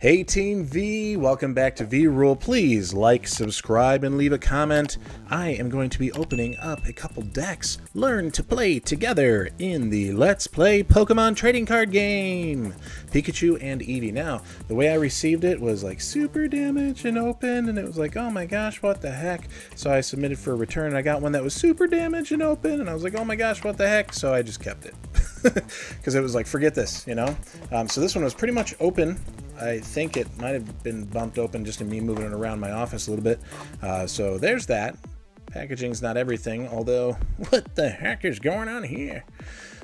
Hey Team V, welcome back to V Rule. Please like, subscribe, and leave a comment. I am going to be opening up a couple decks. Learn to play together in the Let's Play Pokemon trading card game. Pikachu and Eevee. Now, the way I received it was like super damaged and open, and it was like, oh my gosh, what the heck? So I submitted for a return, and I got one that was super damaged and open, and I was like, oh my gosh, what the heck? So I just kept it. Because it was like, forget this, you know? Um, so this one was pretty much open I think it might have been bumped open just in me moving it around my office a little bit. Uh, so there's that. Packaging's not everything, although what the heck is going on here?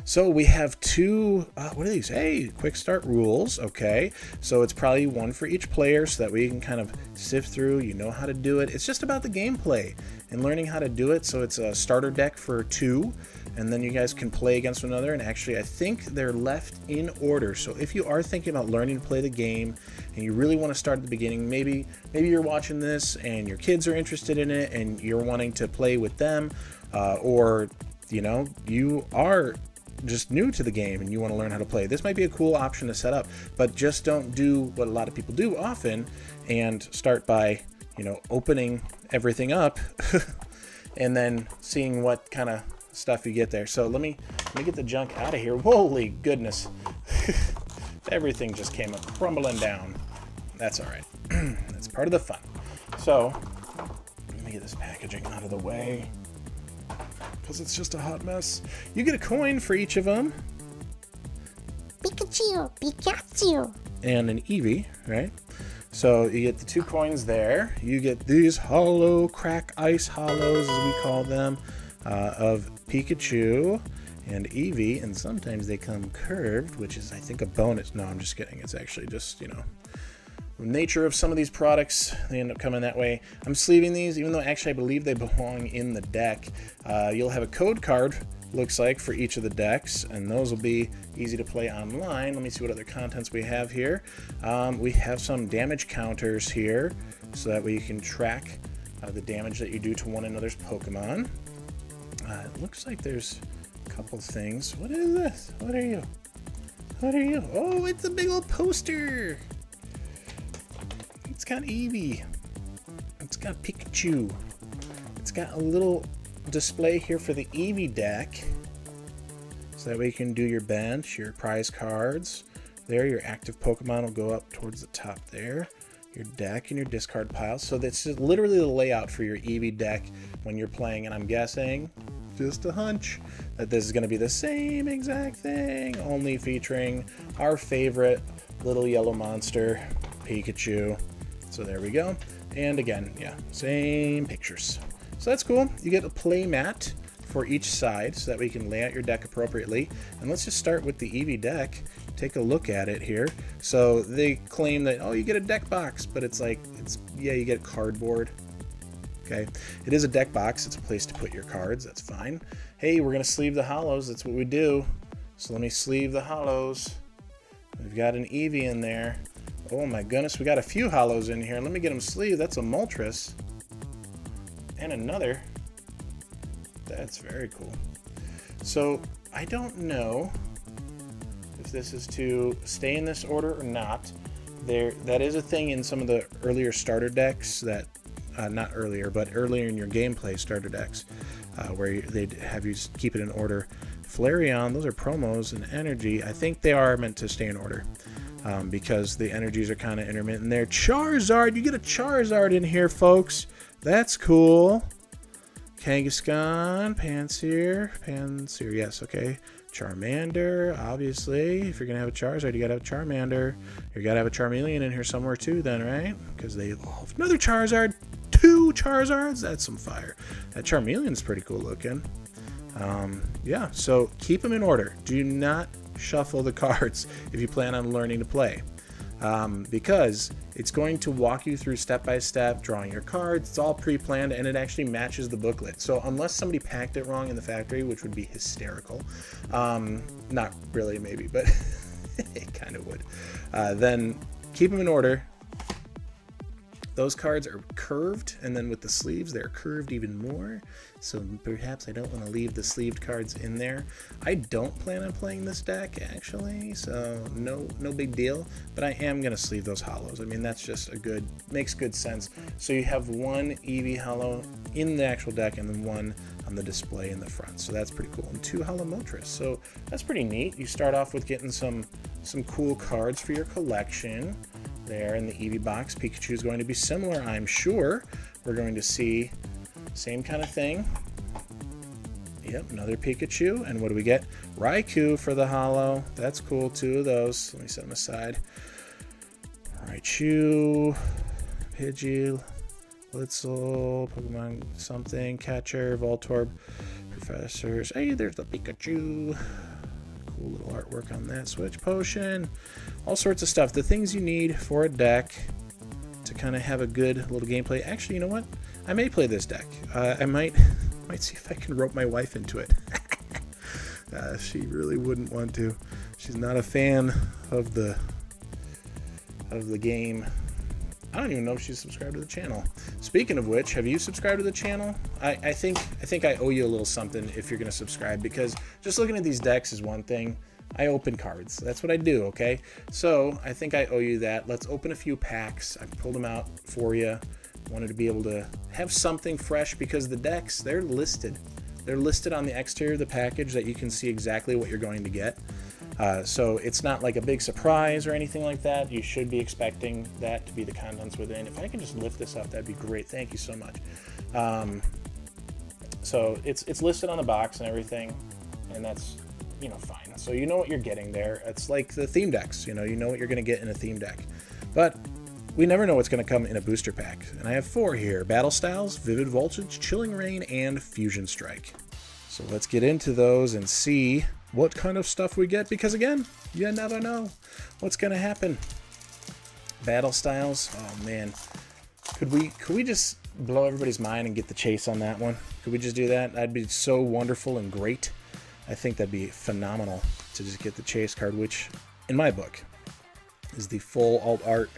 So we have two, uh, what are these? Hey, quick start rules. Okay. So it's probably one for each player so that we can kind of sift through. You know how to do it. It's just about the gameplay and learning how to do it. So it's a starter deck for two and then you guys can play against one another. And actually, I think they're left in order. So if you are thinking about learning to play the game and you really want to start at the beginning, maybe maybe you're watching this and your kids are interested in it and you're wanting to play with them, uh, or you know you are just new to the game and you want to learn how to play, this might be a cool option to set up. But just don't do what a lot of people do often and start by, you know, opening everything up and then seeing what kind of stuff you get there. So let me let me get the junk out of here. Holy goodness. Everything just came crumbling down. That's all right. That's part of the fun. So let me get this packaging out of the way because it's just a hot mess. You get a coin for each of them. Pikachu, Pikachu. And an Eevee, right? So you get the two coins there. You get these holo crack ice holos, as we call them uh, of Pikachu and Eevee, and sometimes they come curved, which is, I think, a bonus. No, I'm just kidding. It's actually just, you know, nature of some of these products, they end up coming that way. I'm sleeving these, even though actually I believe they belong in the deck. Uh, you'll have a code card, looks like, for each of the decks, and those will be easy to play online. Let me see what other contents we have here. Um, we have some damage counters here, so that way you can track uh, the damage that you do to one another's Pokemon. Uh, it looks like there's a couple things. What is this? What are you? What are you? Oh, it's a big old poster. It's got Eevee. It's got Pikachu. It's got a little display here for the Eevee deck. So that way you can do your bench, your prize cards. There, your active Pokemon will go up towards the top there. Your deck and your discard pile. So that's literally the layout for your Eevee deck when you're playing. And I'm guessing just a hunch that this is going to be the same exact thing, only featuring our favorite little yellow monster, Pikachu. So there we go. And again, yeah, same pictures. So that's cool. You get a play mat for each side so that we can lay out your deck appropriately. And let's just start with the Eevee deck. Take a look at it here. So they claim that, oh, you get a deck box, but it's like, it's yeah, you get cardboard. Okay, it is a deck box. It's a place to put your cards. That's fine. Hey, we're gonna sleeve the holos. That's what we do. So let me sleeve the holos. We've got an Eevee in there. Oh my goodness, we got a few holos in here. Let me get them sleeved. That's a Moltres. And another. That's very cool. So I don't know if this is to stay in this order or not. There, that is a thing in some of the earlier starter decks that uh, not earlier, but earlier in your gameplay starter decks, uh, where they'd have you keep it in order. Flareon, those are promos, and energy, I think they are meant to stay in order. Um, because the energies are kind of intermittent there. Charizard, you get a Charizard in here, folks. That's cool. Kangaskhan, Pansear, Pansear, yes, okay. Charmander, obviously. If you're going to have a Charizard, you got to have a Charmander. You got to have a Charmeleon in here somewhere too, then, right? Because they evolved. Another Charizard Charizards. That's some fire. That Charmeleon's pretty cool looking. Um, yeah, so keep them in order. Do not shuffle the cards if you plan on learning to play. Um, because it's going to walk you through step by step, drawing your cards. It's all pre planned and it actually matches the booklet. So, unless somebody packed it wrong in the factory, which would be hysterical, um, not really, maybe, but it kind of would, uh, then keep them in order, those cards are curved, and then with the sleeves, they're curved even more. So perhaps I don't want to leave the sleeved cards in there. I don't plan on playing this deck, actually, so no no big deal. But I am going to sleeve those holos. I mean, that's just a good, makes good sense. So you have one Eevee holo in the actual deck, and then one on the display in the front. So that's pretty cool. And two holo Moltres. So that's pretty neat. You start off with getting some some cool cards for your collection there in the Eevee box. Pikachu is going to be similar, I'm sure. We're going to see same kind of thing. Yep, another Pikachu. And what do we get? Raikou for the holo. That's cool, two of those. Let me set them aside. Raichu, Pidgey, Blitzle, Pokemon something, Catcher, Voltorb, Professors. Hey, there's the Pikachu cool little artwork on that. Switch potion, all sorts of stuff. The things you need for a deck to kind of have a good little gameplay. Actually, you know what? I may play this deck. Uh, I might might see if I can rope my wife into it. uh, she really wouldn't want to. She's not a fan of the of the game I don't even know if she's subscribed to the channel. Speaking of which, have you subscribed to the channel? I, I think I think I owe you a little something if you're going to subscribe because just looking at these decks is one thing. I open cards. That's what I do, okay? So I think I owe you that. Let's open a few packs. I pulled them out for you. Wanted to be able to have something fresh because the decks, they're listed. They're listed on the exterior of the package that you can see exactly what you're going to get. Uh, so it's not like a big surprise or anything like that. You should be expecting that to be the contents within. If I can just lift this up, that'd be great. Thank you so much. Um, so it's it's listed on the box and everything, and that's you know fine. So you know what you're getting there. It's like the theme decks. You know you know what you're going to get in a theme deck, but we never know what's going to come in a booster pack. And I have four here: Battle Styles, Vivid Voltage, Chilling Reign, and Fusion Strike. So let's get into those and see what kind of stuff we get because again you never know what's gonna happen battle styles oh man could we could we just blow everybody's mind and get the chase on that one could we just do that that'd be so wonderful and great i think that'd be phenomenal to just get the chase card which in my book is the full alt art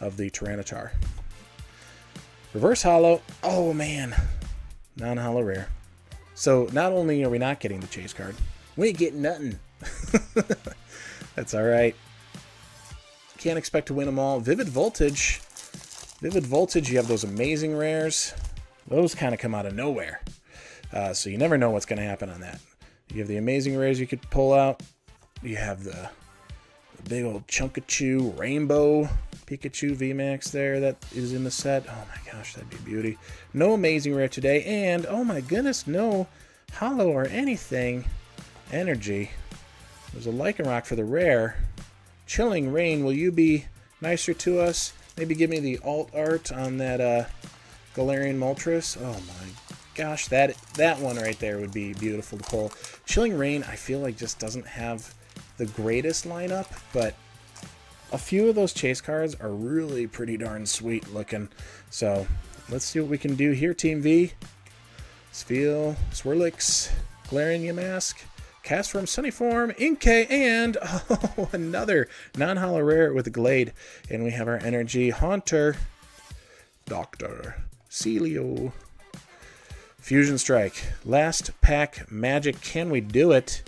of the Tyranitar. Reverse holo. Oh man, non-holo rare. So not only are we not getting the chase card, we ain't getting nothing. That's all right. Can't expect to win them all. Vivid Voltage. Vivid Voltage, you have those amazing rares. Those kind of come out of nowhere. Uh, so you never know what's going to happen on that. You have the amazing rares you could pull out. You have the, the big old Chunkachu Rainbow Pikachu VMAX there that is in the set. Oh my gosh, that'd be beauty. No amazing rare today. And, oh my goodness, no holo or anything energy. There's a Lycanroc for the rare. Chilling Reign, will you be nicer to us? Maybe give me the alt art on that uh, Galarian Moltres. Oh my gosh, that that one right there would be beautiful to pull. Chilling Reign, I feel like just doesn't have the greatest lineup, but a few of those chase cards are really pretty darn sweet looking. So let's see what we can do here, Team V. Spheal, Swirlix, Galarian Yamask, Castform, Sunnyform, Inkay, and oh, another non-holo rare with Glade. And we have our Energy Haunter, Dr. Celio. Fusion Strike. Last pack magic. Can we do it?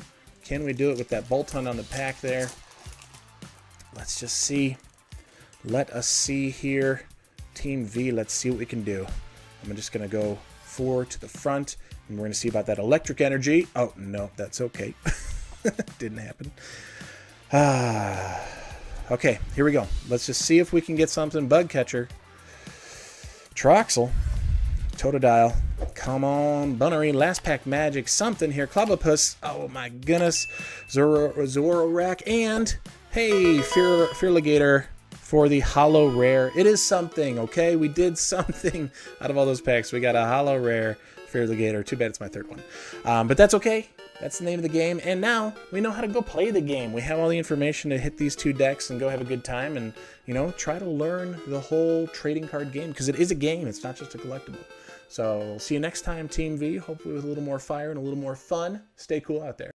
Can we do it with that Boltund on the pack there? Let's just see. Let us see here. Team V, let's see what we can do. I'm just going to go four to the front and we're going to see about that electric energy. Oh, no, that's okay. Didn't happen. Ah. Okay, here we go. Let's just see if we can get something. Bug catcher. Toxel. Totodile. Come on, Bunnery, Last Pack Magic, something here. Clobbopus, oh my goodness. Zoro, Zoroark, and hey, Fear, Feraligatr for the holo rare. It is something, okay? We did something out of all those packs. We got a holo rare Feraligatr. Too bad it's my third one. Um, but that's okay. That's the name of the game. And now we know how to go play the game. We have all the information to hit these two decks and go have a good time and, you know, try to learn the whole trading card game because it is a game. It's not just a collectible. So see you next time, Team V. Hopefully with a little more fire and a little more fun. Stay cool out there.